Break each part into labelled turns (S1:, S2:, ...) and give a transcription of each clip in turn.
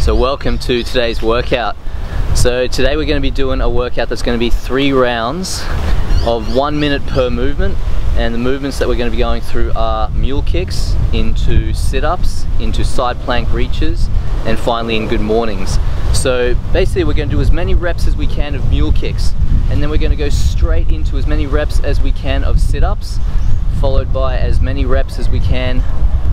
S1: So welcome to today's workout. So today we're going to be doing a workout that's going to be three rounds of one minute per movement and the movements that we're going to be going through are mule kicks into sit-ups, into side plank reaches and finally in good mornings. So basically we're going to do as many reps as we can of mule kicks and then we're going to go straight into as many reps as we can of sit-ups followed by as many reps as we can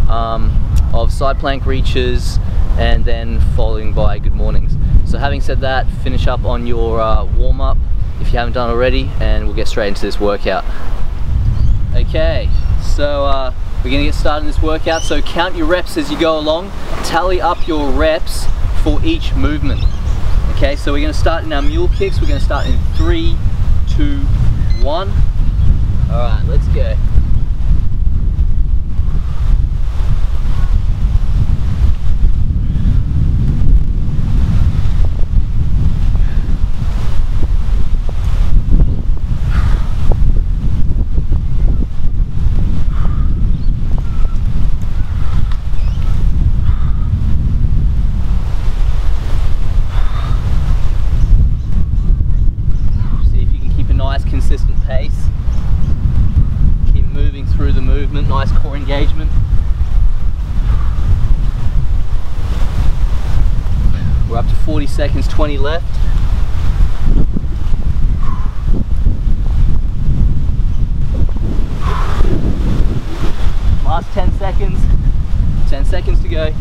S1: um, of side plank reaches and then following by good mornings. So having said that, finish up on your uh, warm up if you haven't done already and we'll get straight into this workout. Okay, so uh, we're gonna get started in this workout. So count your reps as you go along, tally up your reps for each movement. Okay, so we're gonna start in our mule kicks. We're gonna start in three, two, one. All right, let's go. See if you can keep a nice consistent pace. Keep moving through the movement, nice core engagement. We're up to 40 seconds, 20 left. Last 10 seconds. 10 seconds to go.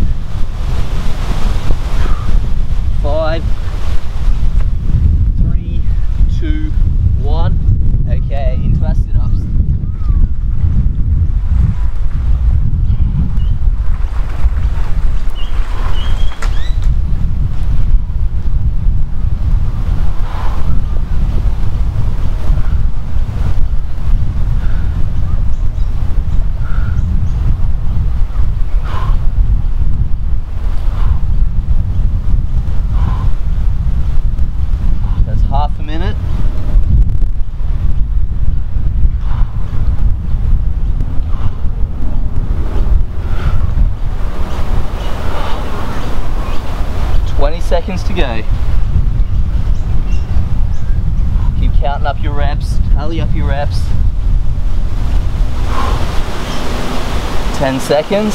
S1: Five, three, two, one. Okay, into our sit-ups. That's half a minute. Twenty seconds to go. Keep counting up your reps, tally up your reps. Ten seconds.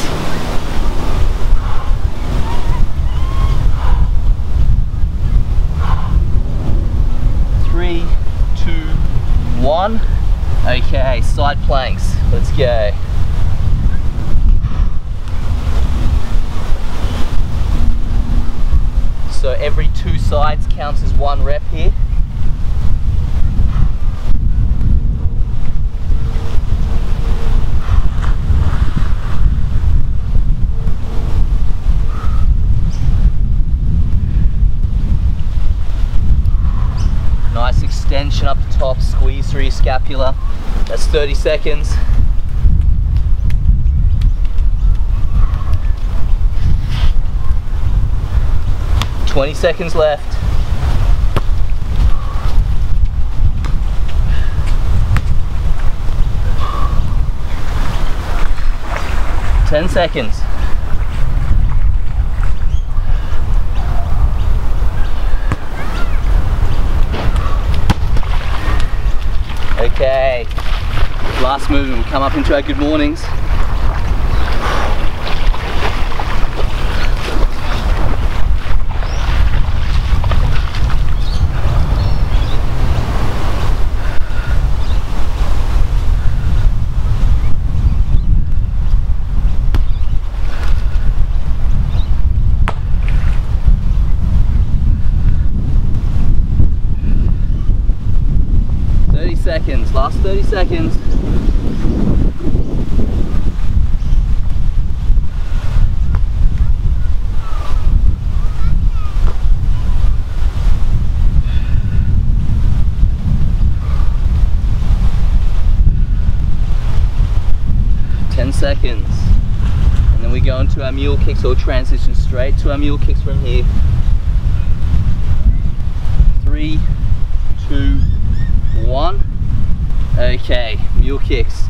S1: Three, two, one. Okay, side planks. Let's go. So every two sides counts as one rep here. Nice extension up the top, squeeze through your scapula. That's 30 seconds. Twenty seconds left. Ten seconds. Okay. Last movement, we'll come up into our good mornings. Last thirty seconds. Ten seconds. And then we go into our mule kicks or transition straight to our mule kicks from here. Three, two. Okay, mule kicks.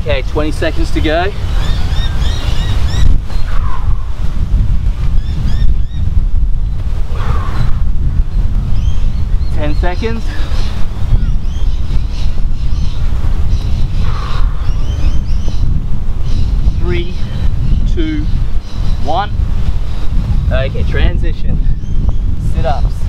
S1: Okay, 20 seconds to go. Ten seconds. Three, two, one. Okay, transition. Sit-ups.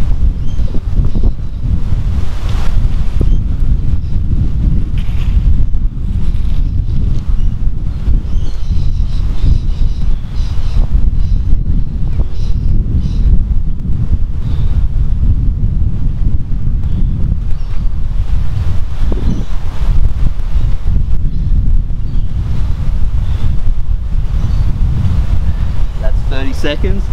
S1: That's 30 seconds.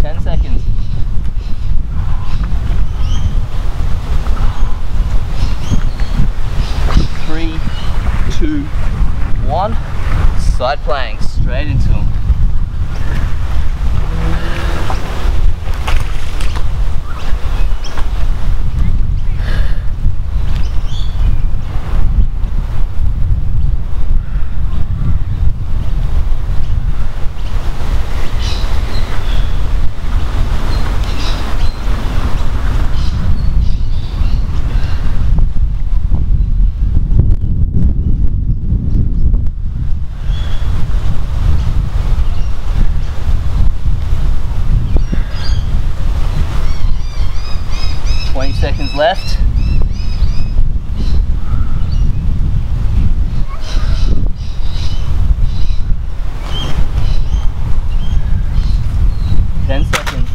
S1: Ten seconds. Three, two, one. Side planks, straight into them. Twenty seconds left. Ten seconds.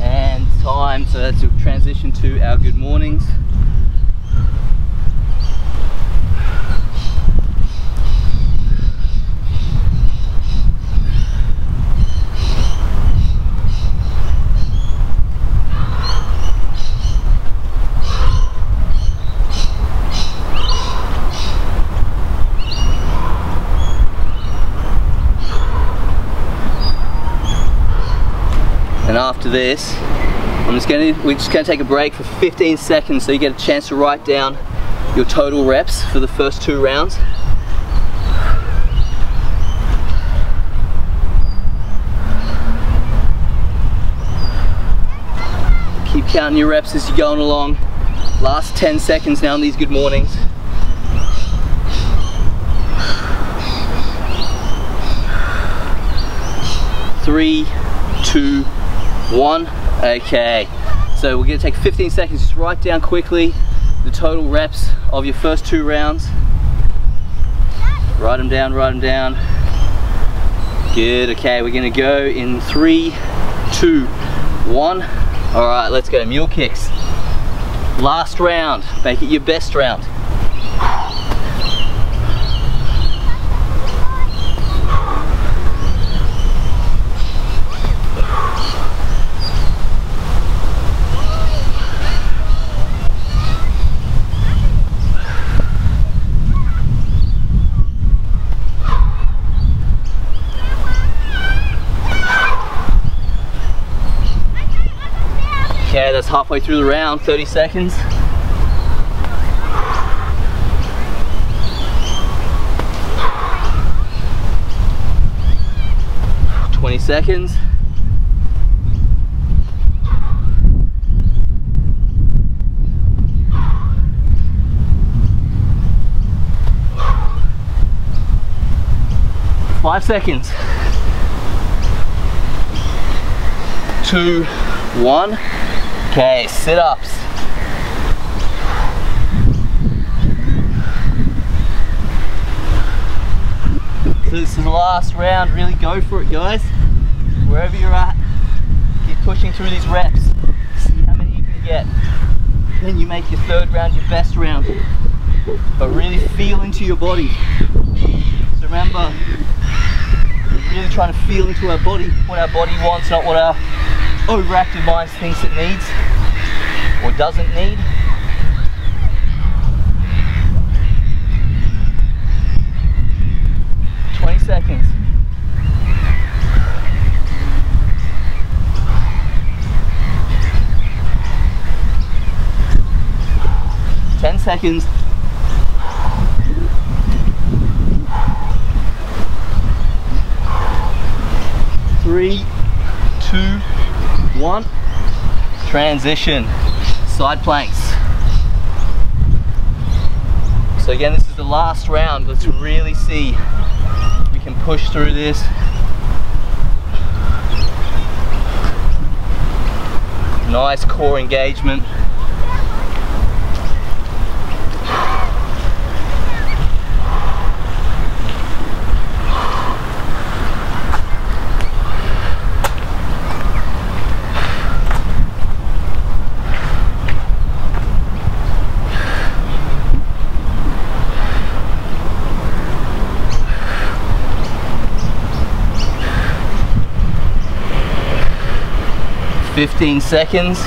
S1: And time, so that's a transition to our good mornings. After this, I'm just gonna, we're just gonna take a break for 15 seconds so you get a chance to write down your total reps for the first two rounds. Keep counting your reps as you're going along. Last 10 seconds now on these good mornings. Three, two, one. Okay, so we're gonna take 15 seconds, just write down quickly the total reps of your first two rounds. Write them down, write them down. Good, okay, we're gonna go in three, two, one. All right, let's go, mule kicks. Last round, make it your best round. Okay, that's halfway through the round, 30 seconds. Twenty seconds. Five seconds. Two, one. Okay, sit-ups. This is the last round, really go for it guys. Wherever you're at, keep pushing through these reps. See how many you can get. Then you make your third round your best round. But really feel into your body. So remember, We're really trying to feel into our body, what our body wants, not what our overactive mind thinks it needs or doesn't need. Twenty seconds. Ten seconds. Three, one. Transition. Side planks. So again, this is the last round. Let's really see we can push through this. Nice core engagement. Fifteen seconds.